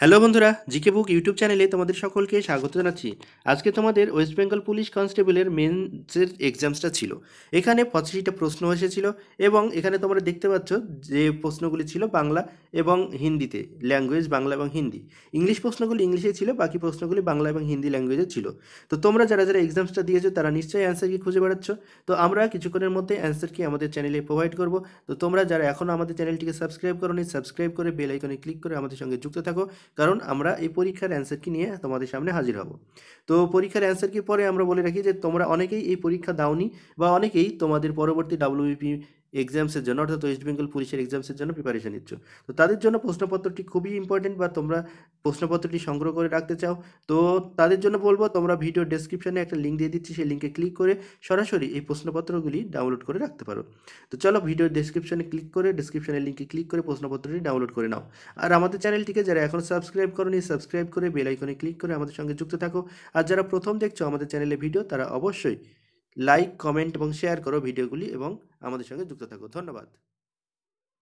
Hello বন্ধুরা, GK বুক YouTube চ্যানেলে তোমাদের সকলকে স্বাগত জানাচ্ছি। আজকে তোমাদের ওয়েস্ট বেঙ্গল পুলিশ কনস্টেবলের মেন্সের এক্সামসটা ছিল। এখানে পঁচাশিটা প্রশ্ন এসেছিল এবং এখানে তোমরা দেখতে পাচ্ছ যে প্রশ্নগুলি ছিল বাংলা এবং হিন্দিতে, ল্যাঙ্গুয়েজ বাংলা এবং হিন্দি। ইংলিশ প্রশ্নগুলি ইংলিশে ছিল, বাকি প্রশ্নগুলি বাংলা এবং হিন্দি ল্যাঙ্গুয়েজে ছিল। তো তোমরা যারা যারা এক্সামসটা দিয়েছ, তারা নিশ্চয়ই অ্যান্সার কি খুঁজে বেড়াচ্ছ। তো আমরা কিছুক্ষণের মধ্যে অ্যান্সার কি আমাদের চ্যানেলে প্রোভাইড করব। তো তোমরা যারা এখনও আমাদের চ্যানেলটিকে সাবস্ক্রাইব করো সাবস্ক্রাইব করে বেল আইকনে ক্লিক করে আমাদের সঙ্গে যুক্ত থাকো। কারণ আমরা এই পরীক্ষার অ্যান্সার কি নিয়ে তোমাদের সামনে হাজির হব। তো পরীক্ষার অ্যান্সার কি পরে আমরা বলে রাখি যে তোমরা অনেকেই এই পরীক্ষা দাওনি বা অনেকেই তোমাদের পরবর্তী ডাব্লিউবিপি এক্সামসের জন্য, অর্থাৎ ওয়েস্ট বেঙ্গল পুলিশের এক্সামসের জন্য প্রিপারেশন নিচ্ছ। তো তাদের জন্য প্রশ্নপত্রটি খুবই ইম্পর্টেন্ট বা তোমরা প্রশ্নপত্রটি সংগ্রহ করে রাখতে চাও। তো তাদের জন্য বলব, তোমরা ভিডিও ডেসক্রিপশনে একটা লিঙ্ক দিয়ে দিচ্ছি, সেই লিঙ্কে ক্লিক করে সরাসরি এই প্রশ্নপত্রগুলি ডাউনলোড করে রাখতে পারো। তো চলো ভিডিও ডেসক্রিপশনে ক্লিক করে ডেসক্রিপশনের লিঙ্কে ক্লিক করে প্রশ্নপত্রটি ডাউনলোড করে নাও। আর আমাদের চ্যানেলটিকে যারা এখন সাবস্ক্রাইব করনি সাবস্ক্রাইব করে বেল আইকনে ক্লিক করে আমাদের সঙ্গে যুক্ত থাকো। আর যারা প্রথম দেখছ আমাদের চ্যানেলে ভিডিও তারা অবশ্যই লাইক কমেন্ট এবং শেয়ার করো ভিডিওগুলি এবং আমাদের সঙ্গে যুক্ত থাকো। ধন্যবাদ।